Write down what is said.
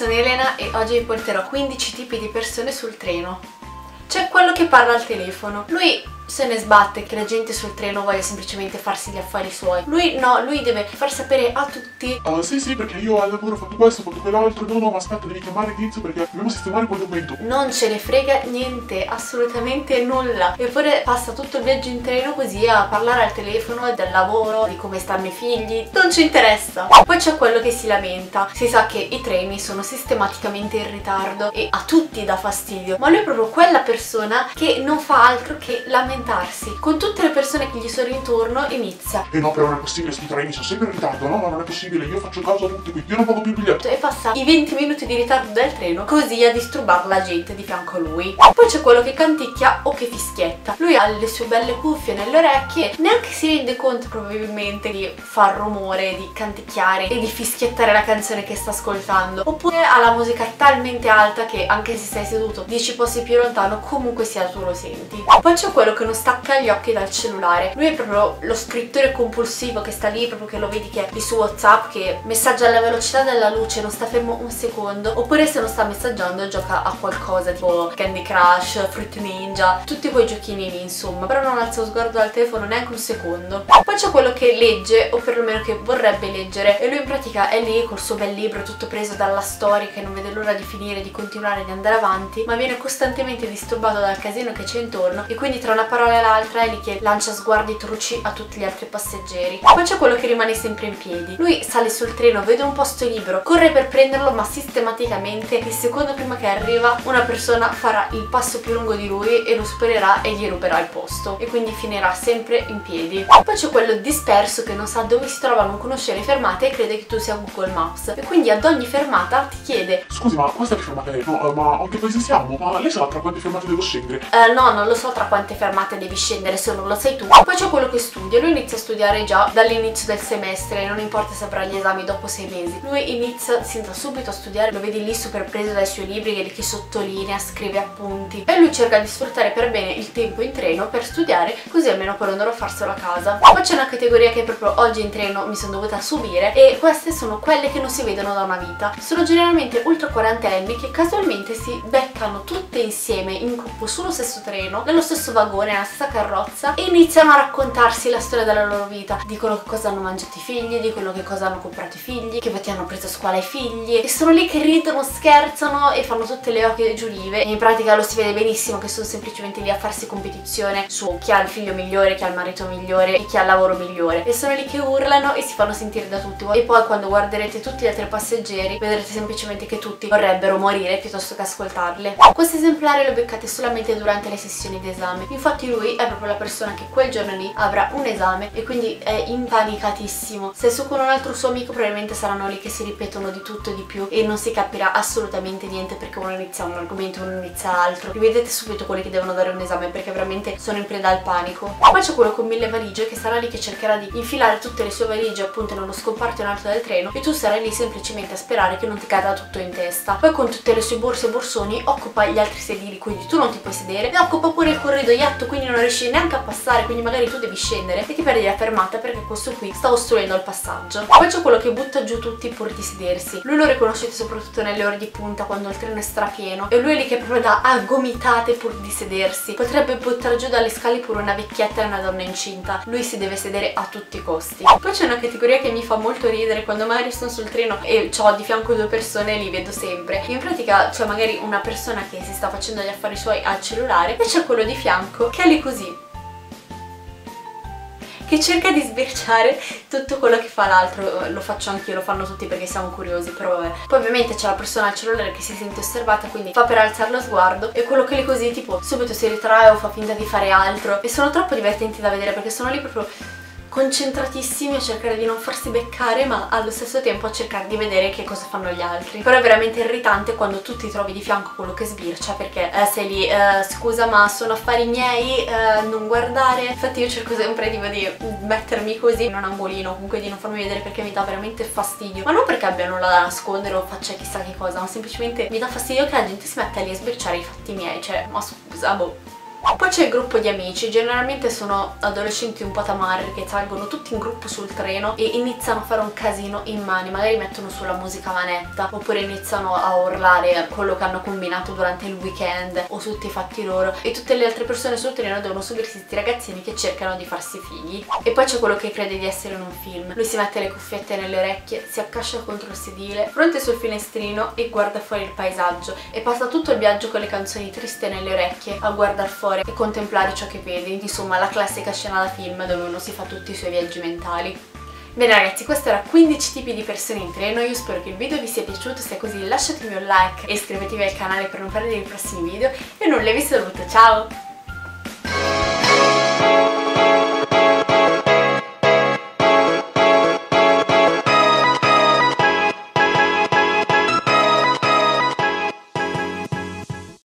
sono Elena e oggi vi porterò 15 tipi di persone sul treno. C'è quello che parla al telefono. Lui se ne sbatte che la gente sul treno voglia semplicemente farsi gli affari suoi. Lui no, lui deve far sapere a tutti. Ah sì sì perché io al lavoro ho fatto questo, ho fatto quell'altro, no no ma aspetta devi chiamare Tizio perché dobbiamo sistemare quel documento. Non ce ne frega niente, assolutamente nulla. Eppure passa tutto il viaggio in treno così a parlare al telefono del lavoro, di come stanno i figli. Non ci interessa. Poi c'è quello che si lamenta. Si sa che i treni sono sistematicamente in ritardo e a tutti dà fastidio. Ma lui è proprio quella persona che non fa altro che lamentarsi lamentarsi. Con tutte le persone che gli sono intorno inizia. E no, però non è possibile, sti treni sono sempre in ritardo. No, no, non è possibile, io faccio caso a tutti qui, io non pago più il biglietto. E passa i 20 minuti di ritardo del treno così a disturbare la gente di fianco a lui. Poi c'è quello che canticchia o che fischietta. Lui ha le sue belle cuffie nelle orecchie, neanche si rende conto probabilmente di far rumore, di canticchiare e di fischiettare la canzone che sta ascoltando. Oppure ha la musica talmente alta che anche se sei seduto 10 posti più lontano comunque sia tu lo senti. Poi c'è quello che non stacca gli occhi dal cellulare. Lui è proprio lo scrittore compulsivo che sta lì, proprio che lo vedi che è su WhatsApp, che messaggia alla velocità della luce, non sta fermo un secondo. Oppure se non sta messaggiando gioca a qualcosa tipo Candy Crush, Fruit Ninja, tutti quei giochini lì insomma. Però non alza lo sguardo dal telefono neanche un secondo. Poi c'è quello che legge, o perlomeno che vorrebbe leggere, e lui in pratica è lì col suo bel libro tutto preso dalla storia che non vede l'ora di finire, di continuare, di andare avanti, ma viene costantemente disturbato dal casino che c'è intorno e quindi tra una parola e l'altra è lì che lancia sguardi truci a tutti gli altri passeggeri. Poi c'è quello che rimane sempre in piedi. Lui sale sul treno, vede un posto libero, corre per prenderlo, ma sistematicamente il secondo prima che arriva una persona farà il passo più lungo di lui e lo supererà e gli ruberà il posto. E quindi finirà sempre in piedi. Poi c'è quello disperso che non sa dove si trova, non conosce le fermate e crede che tu sia Google Maps. E quindi ad ogni fermata ti chiede Scusi, ma questa che fermata è? No, eh, ma a che paese siamo? Ma lei sa tra quante fermate devo scendere? eh, no, non lo so tra quante fermate devi scendere se non lo sai tu. Poi c'è quello che studia, lui inizia a studiare già dall'inizio del semestre, non importa se avrà gli esami dopo sei mesi. Lui inizia sin da subito a studiare, lo vedi lì super preso dai suoi libri, che, che sottolinea, scrive appunti. E lui cerca di sfruttare per bene il tempo in treno per studiare, così almeno poi andrò a farselo a casa. Poi c'è una categoria che proprio oggi in treno mi sono dovuta subire e queste sono quelle che non si vedono da una vita. Sono generalmente ultra quarantenni che casualmente si beccano tutte insieme in gruppo sullo stesso treno, nello stesso vagone, nella stessa carrozza e iniziano a raccontarsi la storia della loro vita. Dicono che cosa hanno mangiato i figli, dicono che cosa hanno comprato i figli, che voti hanno preso a scuola i figli e sono lì che ridono, scherzano e fanno tutte le occhie giulive e in pratica lo si vede benissimo che sono semplicemente lì a farsi competizione su chi ha il figlio migliore, chi ha il marito migliore e chi ha il lavoro migliore e sono lì che urlano e si fanno sentire da tutti e poi quando guarderete tutti gli altri passeggeri vedrete semplicemente che tutti vorrebbero morire piuttosto che ascoltarle. Questo esemplare lo beccate solamente durante le sessioni d'esame infatti lui è proprio la persona che quel giorno lì avrà un esame e quindi è impanicatissimo se su con un altro suo amico probabilmente saranno lì che si ripetono di tutto e di più e non si capirà assolutamente niente perché uno inizia un argomento uno inizia l'altro rivedete subito quelli che devono dare un esame perché veramente sono in preda al panico. Poi c'è quello con mille valigie che sarà lì che cercherà di infilare tutte le sue valigie appunto nello scomparto in alto del treno e tu sarai lì semplicemente a sperare che non ti cada tutto in testa. Poi con tutte le sue borse e borsoni occupa gli altri sedili quindi tu non ti puoi sedere e occupa pure il corridoietto quindi non riesci neanche a passare quindi magari tu devi scendere e ti perdi la fermata perché questo qui sta ostruendo il passaggio. Poi c'è quello che butta giù tutti pur di sedersi lui lo riconoscete soprattutto nelle ore di punta quando il treno è strapieno e lui è lì che proprio da a gomitate pur di sedersi potrebbe buttare giù dalle scale pure una vecchietta e una donna incinta. Lui si deve sedere a tutti i costi. Poi c'è una categoria che mi fa molto ridere quando magari sono sul treno e ho di fianco due persone e li vedo sempre. In pratica c'è magari una persona che si sta facendo gli affari suoi al cellulare e c'è quello di fianco che lì così. Che cerca di sbirciare tutto quello che fa l'altro. Lo faccio anch'io, lo fanno tutti perché siamo curiosi però vabbè. Poi ovviamente c'è la persona al cellulare che si sente osservata quindi fa per alzare lo sguardo e quello che lì così tipo subito si ritrae o fa finta di fare altro. E sono troppo divertenti da vedere perché sono lì proprio concentratissimi a cercare di non farsi beccare ma allo stesso tempo a cercare di vedere che cosa fanno gli altri. Però è veramente irritante quando tu ti trovi di fianco quello che sbircia perché eh, sei lì eh, scusa ma sono affari miei eh, non guardare infatti io cerco sempre di, di mettermi così in un angolino comunque di non farmi vedere perché mi dà veramente fastidio. Ma non perché abbia nulla da nascondere o faccia chissà che cosa ma semplicemente mi dà fastidio che la gente si metta lì a sbirciare i fatti miei cioè ma scusa boh Poi c'è il gruppo di amici, generalmente sono adolescenti un po' tamarri che salgono tutti in gruppo sul treno e iniziano a fare un casino in mani, magari mettono sulla musica manetta oppure iniziano a urlare quello che hanno combinato durante il weekend o tutti i fatti loro e tutte le altre persone sul treno devono subirsi questi ragazzini che cercano di farsi figli. E poi c'è quello che crede di essere in un film. Lui si mette le cuffiette nelle orecchie, si accascia contro il sedile, fronte sul finestrino e guarda fuori il paesaggio e passa tutto il viaggio con le canzoni triste nelle orecchie a guardare fuori e contemplare ciò che vede. Insomma, la classica scena da film dove uno si fa tutti i suoi viaggi mentali. Bene ragazzi, questo era 15 tipi di persone in treno, io spero che il video vi sia piaciuto, se è così lasciatemi un like e iscrivetevi al canale per non perdere i prossimi video e non le vi saluto, ciao!